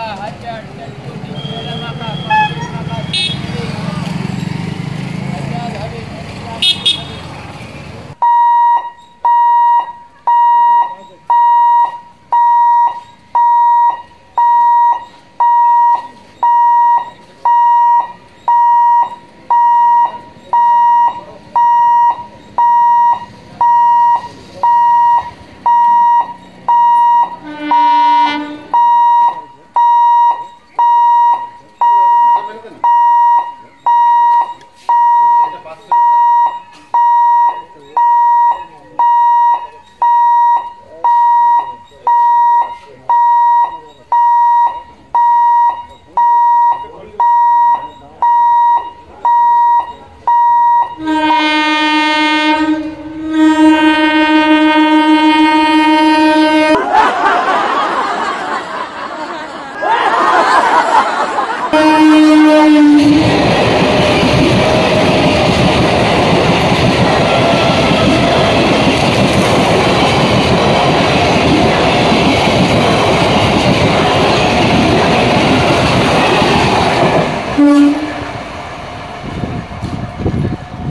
हज़ार Música